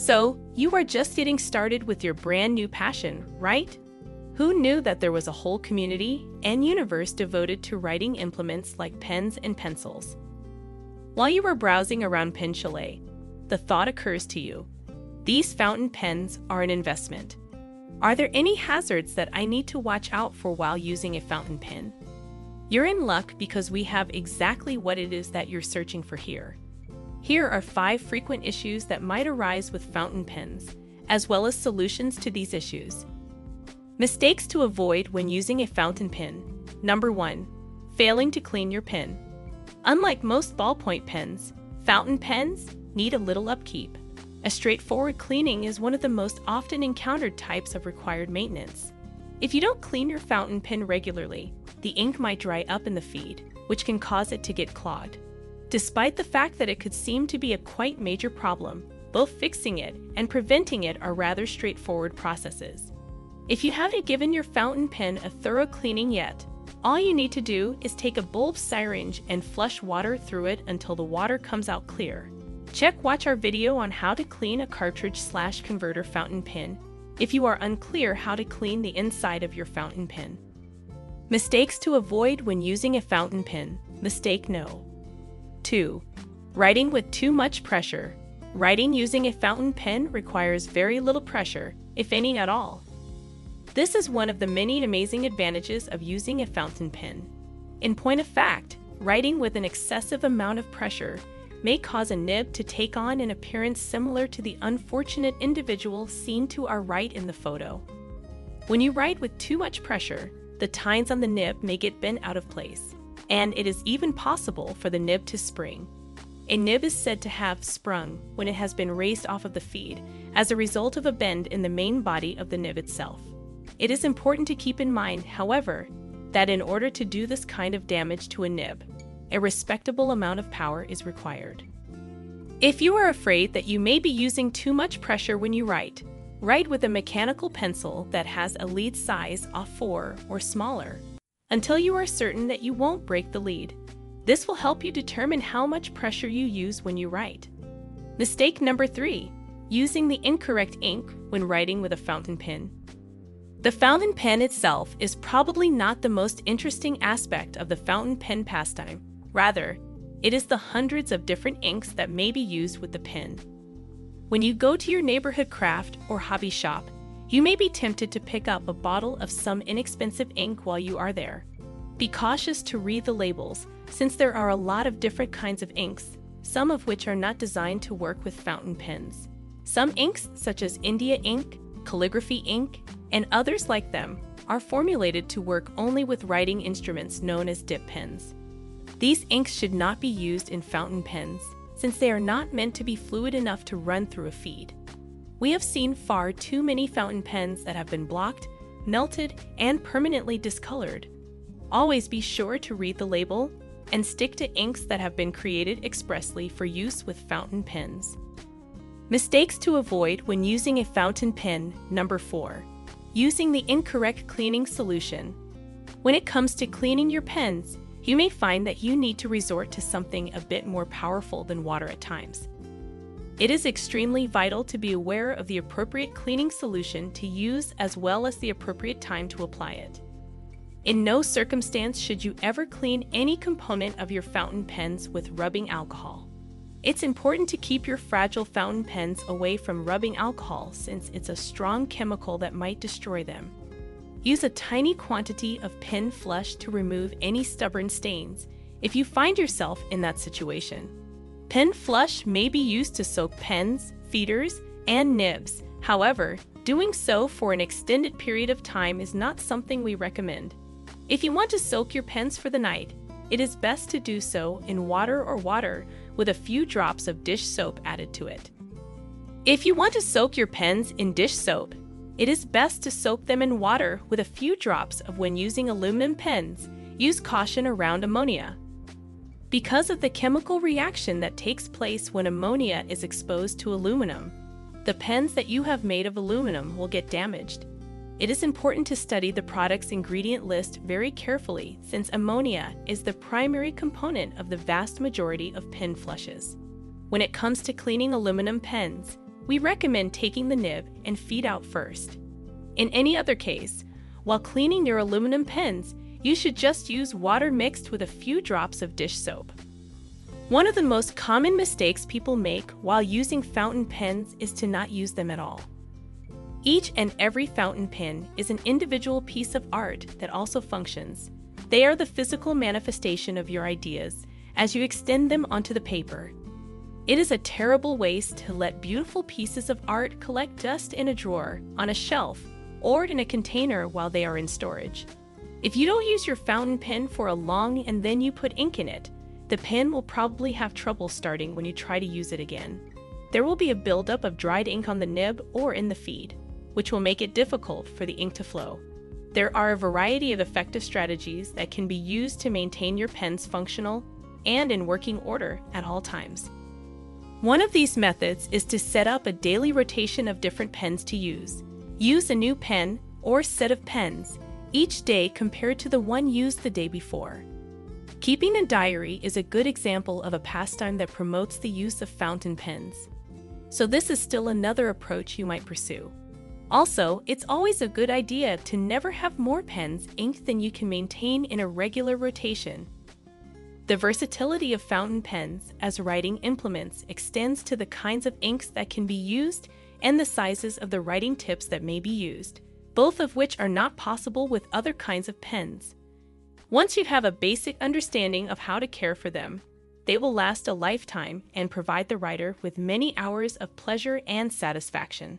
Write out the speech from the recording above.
So, you are just getting started with your brand new passion, right? Who knew that there was a whole community and universe devoted to writing implements like pens and pencils? While you are browsing around Pen Chalet, the thought occurs to you these fountain pens are an investment. Are there any hazards that I need to watch out for while using a fountain pen? You're in luck because we have exactly what it is that you're searching for here. Here are five frequent issues that might arise with fountain pens, as well as solutions to these issues. Mistakes to avoid when using a fountain pen. Number 1. Failing to clean your pen. Unlike most ballpoint pens, fountain pens need a little upkeep. A straightforward cleaning is one of the most often encountered types of required maintenance. If you don't clean your fountain pen regularly, the ink might dry up in the feed, which can cause it to get clogged. Despite the fact that it could seem to be a quite major problem, both fixing it and preventing it are rather straightforward processes. If you haven't given your fountain pen a thorough cleaning yet, all you need to do is take a bulb syringe and flush water through it until the water comes out clear. Check watch our video on how to clean a cartridge slash converter fountain pen if you are unclear how to clean the inside of your fountain pen. Mistakes to avoid when using a fountain pen. Mistake no. 2. Writing with too much pressure. Writing using a fountain pen requires very little pressure, if any at all. This is one of the many amazing advantages of using a fountain pen. In point of fact, writing with an excessive amount of pressure may cause a nib to take on an appearance similar to the unfortunate individual seen to our right in the photo. When you write with too much pressure, the tines on the nib may get bent out of place and it is even possible for the nib to spring. A nib is said to have sprung when it has been raised off of the feed as a result of a bend in the main body of the nib itself. It is important to keep in mind, however, that in order to do this kind of damage to a nib, a respectable amount of power is required. If you are afraid that you may be using too much pressure when you write, write with a mechanical pencil that has a lead size of 4 or smaller until you are certain that you won't break the lead. This will help you determine how much pressure you use when you write. Mistake number three using the incorrect ink when writing with a fountain pen. The fountain pen itself is probably not the most interesting aspect of the fountain pen pastime. Rather, it is the hundreds of different inks that may be used with the pen. When you go to your neighborhood craft or hobby shop, you may be tempted to pick up a bottle of some inexpensive ink while you are there. Be cautious to read the labels, since there are a lot of different kinds of inks, some of which are not designed to work with fountain pens. Some inks, such as India ink, calligraphy ink, and others like them, are formulated to work only with writing instruments known as dip pens. These inks should not be used in fountain pens, since they are not meant to be fluid enough to run through a feed. We have seen far too many fountain pens that have been blocked, melted, and permanently discolored. Always be sure to read the label and stick to inks that have been created expressly for use with fountain pens. Mistakes to avoid when using a fountain pen number 4. Using the incorrect cleaning solution. When it comes to cleaning your pens, you may find that you need to resort to something a bit more powerful than water at times. It is extremely vital to be aware of the appropriate cleaning solution to use as well as the appropriate time to apply it. In no circumstance should you ever clean any component of your fountain pens with rubbing alcohol. It's important to keep your fragile fountain pens away from rubbing alcohol since it's a strong chemical that might destroy them. Use a tiny quantity of pen flush to remove any stubborn stains if you find yourself in that situation. Pen flush may be used to soak pens, feeders, and nibs. However, doing so for an extended period of time is not something we recommend. If you want to soak your pens for the night, it is best to do so in water or water with a few drops of dish soap added to it. If you want to soak your pens in dish soap, it is best to soak them in water with a few drops of when using aluminum pens. Use caution around ammonia. Because of the chemical reaction that takes place when ammonia is exposed to aluminum, the pens that you have made of aluminum will get damaged. It is important to study the product's ingredient list very carefully since ammonia is the primary component of the vast majority of pen flushes. When it comes to cleaning aluminum pens, we recommend taking the nib and feed out first. In any other case, while cleaning your aluminum pens, you should just use water mixed with a few drops of dish soap. One of the most common mistakes people make while using fountain pens is to not use them at all. Each and every fountain pen is an individual piece of art that also functions. They are the physical manifestation of your ideas as you extend them onto the paper. It is a terrible waste to let beautiful pieces of art collect dust in a drawer, on a shelf, or in a container while they are in storage. If you don't use your fountain pen for a long and then you put ink in it, the pen will probably have trouble starting when you try to use it again. There will be a buildup of dried ink on the nib or in the feed, which will make it difficult for the ink to flow. There are a variety of effective strategies that can be used to maintain your pens functional and in working order at all times. One of these methods is to set up a daily rotation of different pens to use. Use a new pen or set of pens each day compared to the one used the day before. Keeping a diary is a good example of a pastime that promotes the use of fountain pens. So, this is still another approach you might pursue. Also, it's always a good idea to never have more pens inked than you can maintain in a regular rotation. The versatility of fountain pens as writing implements extends to the kinds of inks that can be used and the sizes of the writing tips that may be used both of which are not possible with other kinds of pens. Once you have a basic understanding of how to care for them, they will last a lifetime and provide the writer with many hours of pleasure and satisfaction.